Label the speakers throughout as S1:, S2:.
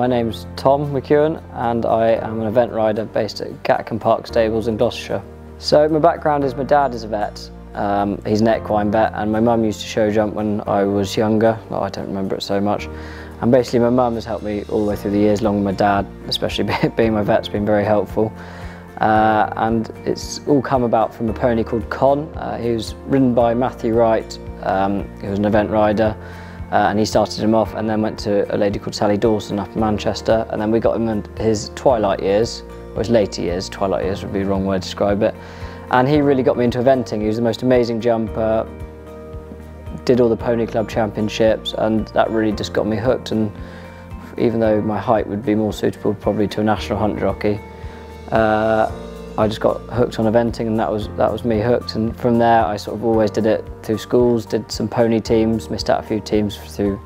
S1: my name's Tom McEwen and I am an event rider based at Gatcombe Park Stables in Gloucestershire. So my background is my dad is a vet. Um, he's an equine vet and my mum used to show jump when I was younger. Well, I don't remember it so much. And basically my mum has helped me all the way through the years along with my dad, especially being my vet's been very helpful. Uh, and it's all come about from a pony called Con. Uh, he was ridden by Matthew Wright, um, he was an event rider uh, and he started him off and then went to a lady called Sally Dawson up in Manchester and then we got him in his twilight years, or his later years, twilight years would be the wrong way to describe it. And he really got me into eventing. He was the most amazing jumper, did all the Pony Club championships and that really just got me hooked and even though my height would be more suitable probably to a national hunt jockey, uh, I just got hooked on eventing and that was that was me hooked and from there I sort of always did it through schools, did some pony teams, missed out a few teams through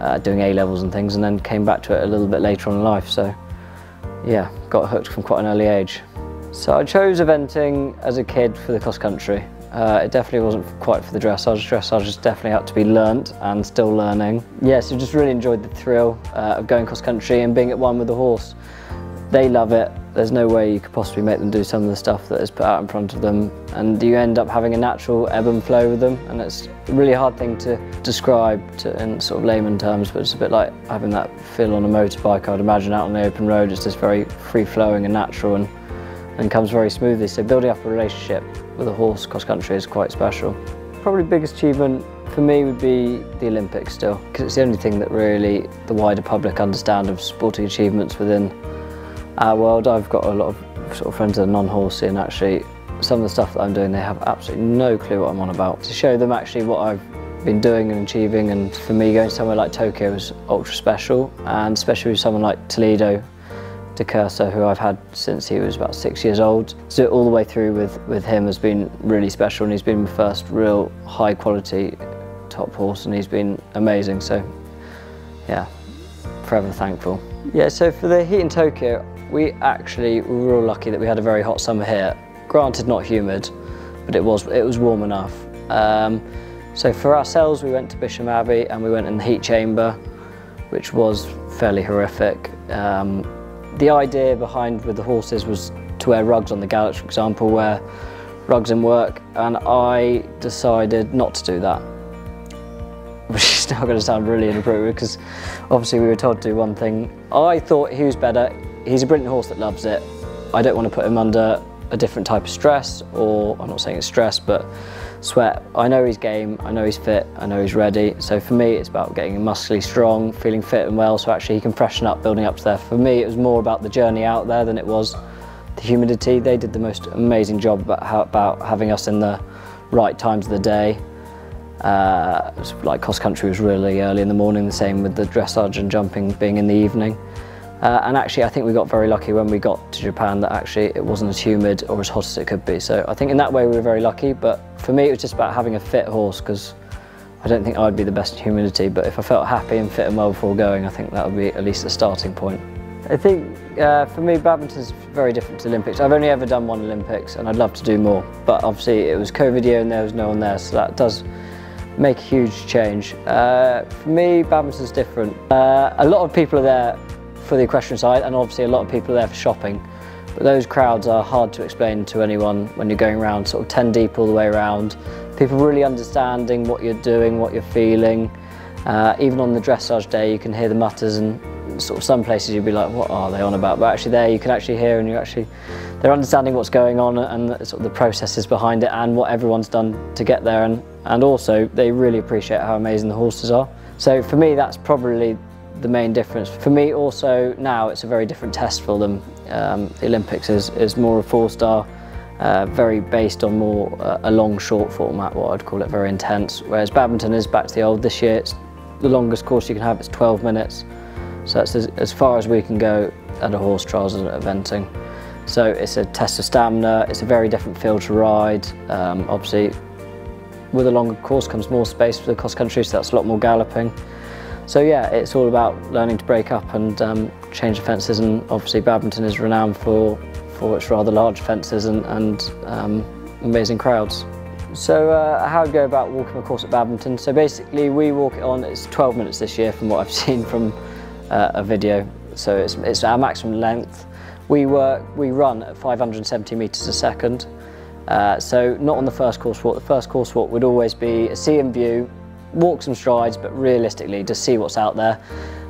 S1: uh, doing A-levels and things and then came back to it a little bit later on in life so yeah, got hooked from quite an early age. So I chose eventing as a kid for the cross country. Uh, it definitely wasn't quite for the dressage. Dressage just definitely had to be learnt and still learning. Yeah, so just really enjoyed the thrill uh, of going cross country and being at one with the horse. They love it. There's no way you could possibly make them do some of the stuff that is put out in front of them and you end up having a natural ebb and flow with them and it's a really hard thing to describe to, in sort of layman terms but it's a bit like having that feel on a motorbike I'd imagine out on the open road it's just very free flowing and natural and, and comes very smoothly so building up a relationship with a horse cross country is quite special. Probably biggest achievement for me would be the Olympics still because it's the only thing that really the wider public understand of sporting achievements within our world. I've got a lot of sort of friends that are non-horsey and actually some of the stuff that I'm doing they have absolutely no clue what I'm on about. To show them actually what I've been doing and achieving and for me going somewhere like Tokyo was ultra special and especially with someone like Toledo de Kerser who I've had since he was about six years old. So all the way through with, with him has been really special and he's been my first real high quality top horse and he's been amazing so yeah forever thankful. Yeah so for the heat in Tokyo we actually were real lucky that we had a very hot summer here. Granted not humid, but it was, it was warm enough. Um, so for ourselves, we went to Bisham Abbey and we went in the heat chamber, which was fairly horrific. Um, the idea behind with the horses was to wear rugs on the gallops, for example, wear rugs in work, and I decided not to do that. Which is now going to sound really inappropriate because obviously we were told to do one thing. I thought he was better, He's a brilliant horse that loves it. I don't want to put him under a different type of stress, or I'm not saying it's stress, but sweat. I know he's game, I know he's fit, I know he's ready. So for me, it's about getting him muscly strong, feeling fit and well, so actually he can freshen up, building up to there. For me, it was more about the journey out there than it was the humidity. They did the most amazing job about, how, about having us in the right times of the day. Uh, like cross country was really early in the morning, the same with the dressage and jumping being in the evening. Uh, and actually, I think we got very lucky when we got to Japan that actually it wasn't as humid or as hot as it could be. So I think in that way we were very lucky. But for me, it was just about having a fit horse because I don't think I'd be the best in humidity. But if I felt happy and fit and well before going, I think that would be at least the starting point. I think uh, for me, badminton's very different to Olympics. I've only ever done one Olympics and I'd love to do more. But obviously it was COVID year and there was no one there, so that does make a huge change. Uh, for me, badminton's different. Uh, a lot of people are there for the equestrian side and obviously a lot of people are there for shopping. But those crowds are hard to explain to anyone when you're going around sort of 10 deep all the way around. People really understanding what you're doing, what you're feeling. Uh, even on the dressage day you can hear the mutters and sort of some places you'd be like what are they on about but actually there you can actually hear and you're actually they're understanding what's going on and sort of the processes behind it and what everyone's done to get there and and also they really appreciate how amazing the horses are so for me that's probably the main difference. For me also now it's a very different test for them. Um, the Olympics is, is more a four-star, uh, very based on more uh, a long short format, what I'd call it, very intense. Whereas badminton is back to the old. This year it's the longest course you can have, it's 12 minutes. So that's as, as far as we can go at a horse trials and eventing. So it's a test of stamina, it's a very different field to ride. Um, obviously with a longer course comes more space for the cross country, so that's a lot more galloping. So yeah, it's all about learning to break up and um, change the fences and obviously badminton is renowned for, for its rather large fences and, and um, amazing crowds. So uh, how I go about walking a course at badminton, so basically we walk it on, it's 12 minutes this year from what I've seen from uh, a video. so it's, it's our maximum length. We work, we run at 570 metres a second, uh, so not on the first course walk. The first course walk would always be a see and view, walk some strides, but realistically just see what's out there.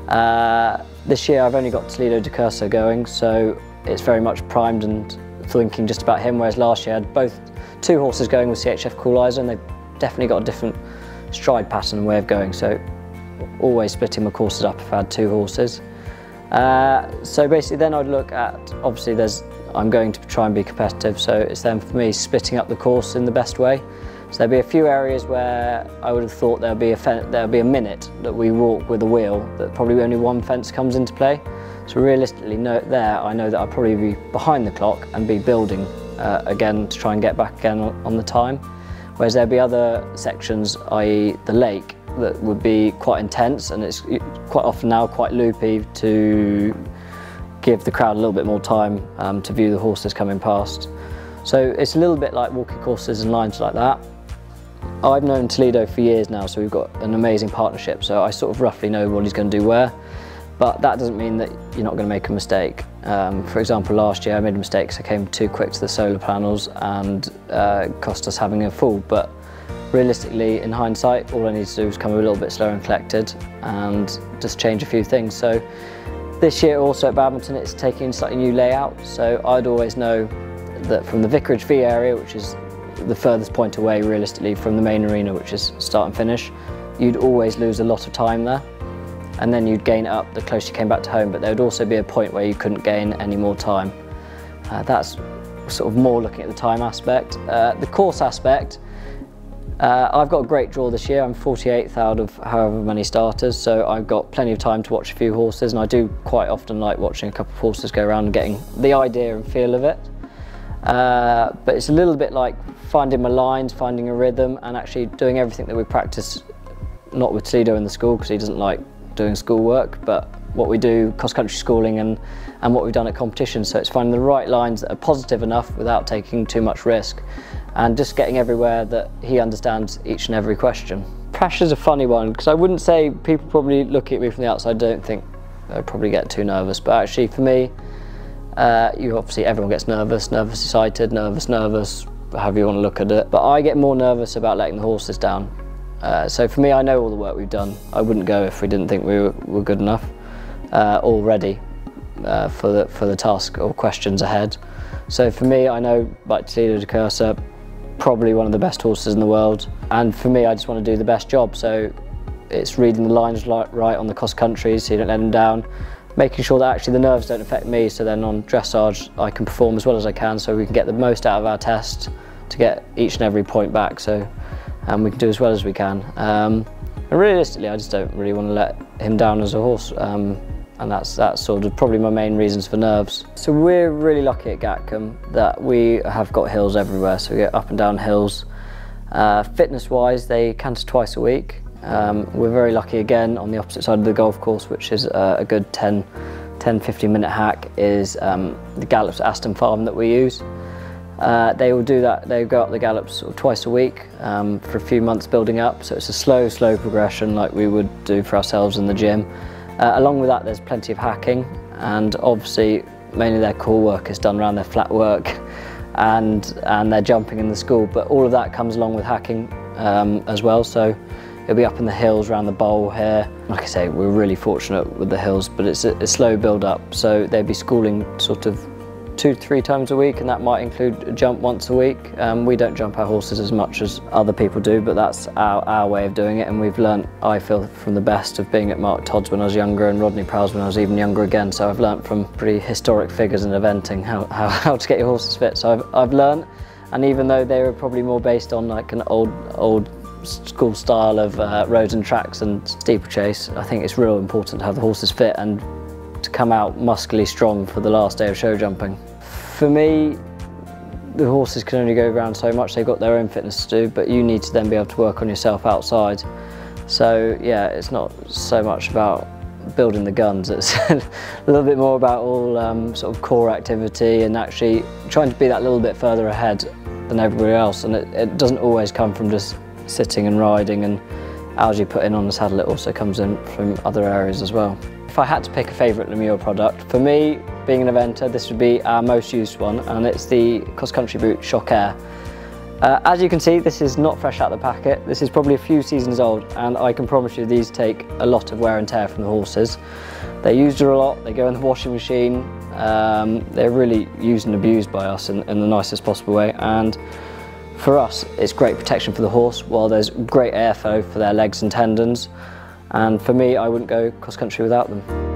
S1: Uh, this year I've only got Toledo de Kerser going, so it's very much primed and thinking just about him, whereas last year I had both two horses going with CHF Coolizer and they've definitely got a different stride pattern and way of going, so always splitting my courses up if I had two horses. Uh, so basically then I'd look at, obviously there's, I'm going to try and be competitive, so it's then for me splitting up the course in the best way. So there'll be a few areas where I would have thought there'll be a there'll be a minute that we walk with a wheel that probably only one fence comes into play. So realistically, no, there I know that I'll probably be behind the clock and be building uh, again to try and get back again on, the time. Whereas there'll be other sections, i.e. the lake, that would be quite intense and it's quite often now quite loopy to give the crowd a little bit more time um, to view the horses coming past. So it's a little bit like walking courses and lines like that. I've known Toledo for years now, so we've got an amazing partnership. So I sort of roughly know what he's going to do where, but that doesn't mean that you're not going to make a mistake. Um, for example, last year I made a mistake because I came too quick to the solar panels and uh, cost us having a fall. But realistically, in hindsight, all I need to do is come a little bit slower and collected and just change a few things. So this year also at Badminton, it's taking a slightly new layout. So I'd always know that from the Vicarage Vee area, which is the furthest point away realistically from the main arena, which is start and finish, you'd always lose a lot of time there. And then you'd gain up the closer you came back to home, but there would also be a point where you couldn't gain any more time. Uh, that's sort of more looking at the time aspect. Uh, the course aspect, uh, I've got a great draw this year. I'm 48th out of however many starters, so I've got plenty of time to watch a few horses, and I do quite often like watching a couple of horses go around and getting the idea and feel of it. Uh, but it's a little bit like finding my lines, finding a rhythm, and actually doing everything that we practice, not with Toledo in the school because he doesn't like doing schoolwork, but what we do cross-country schooling and, and what we've done at competitions. So it's finding the right lines that are positive enough without taking too much risk and just getting everywhere that he understands each and every question. Pressure's a funny one because I wouldn't say people probably look at me from the outside don't think I probably get too nervous, but actually for me, uh, you obviously everyone gets nervous, nervous excited, nervous, nervous, however you want to look at it. But I get more nervous about letting the horses down. Uh, so for me, I know all the work we've done. I wouldn't go if we didn't think we were, were good enough uh, already uh, for the for the task or questions ahead. So for me, I know like Toledo de Kerser, probably one of the best horses in the world. And for me, I just want to do the best job. So it's reading the lines right on the cross country so you don't let them down making sure that actually the nerves don't affect me so then on dressage I can perform as well as I can so we can get the most out of our test to get each and every point back so um, we can do as well as we can. Um, and realistically I just don't really want to let him down as a horse um, and that's, that's sort of probably my main reasons for nerves. So we're really lucky at Gatcombe that we have got hills everywhere so we get up and down hills. Uh, fitness wise they canter twice a week um, we're very lucky again on the opposite side of the golf course, which is uh, a good 10, 10 15 minute hack, is um, the Gallops Aston Farm that we use. Uh, they will do that, they go up the Gallops twice a week um, for a few months building up, so it's a slow, slow progression like we would do for ourselves in the gym. Uh, along with that, there's plenty of hacking, and obviously, mainly their core work is done around their flat work and, and their jumping in the school, but all of that comes along with hacking um, as well. So It'll be up in the hills around the bowl here. Like I say, we're really fortunate with the hills, but it's a, a slow build up. So they'd be schooling sort of two, three times a week, and that might include a jump once a week. Um, we don't jump our horses as much as other people do, but that's our, our way of doing it, and we've learnt, I feel, from the best of being at Mark Todd's when I was younger and Rodney Prowse when I was even younger again, so I've learnt from pretty historic figures in eventing how, how, how to get your horses fit. So I've, I've learnt, and even though they were probably more based on like an old, old school style of uh, roads and tracks and steeplechase, I think it's real important to have the horses fit and to come out muscly strong for the last day of show jumping. For me, the horses can only go around so much, they've got their own fitness to do, but you need to then be able to work on yourself outside. So yeah, it's not so much about building the guns, it's a little bit more about all um, sort of core activity and actually trying to be that little bit further ahead than everybody else and it, it doesn't always come from just sitting and riding and algae put in on the saddle, it also comes in from other areas as well. If I had to pick a favourite LeMieux product, for me, being an eventer, this would be our most used one, and it's the Cross Country Boot Shock Air. Uh, as you can see, this is not fresh out of the packet. This is probably a few seasons old, and I can promise you these take a lot of wear and tear from the horses. They're used a lot, they go in the washing machine, um, they're really used and abused by us in, in the nicest possible way, and for us, it's great protection for the horse, while there's great airflow for their legs and tendons and for me I wouldn't go cross country without them.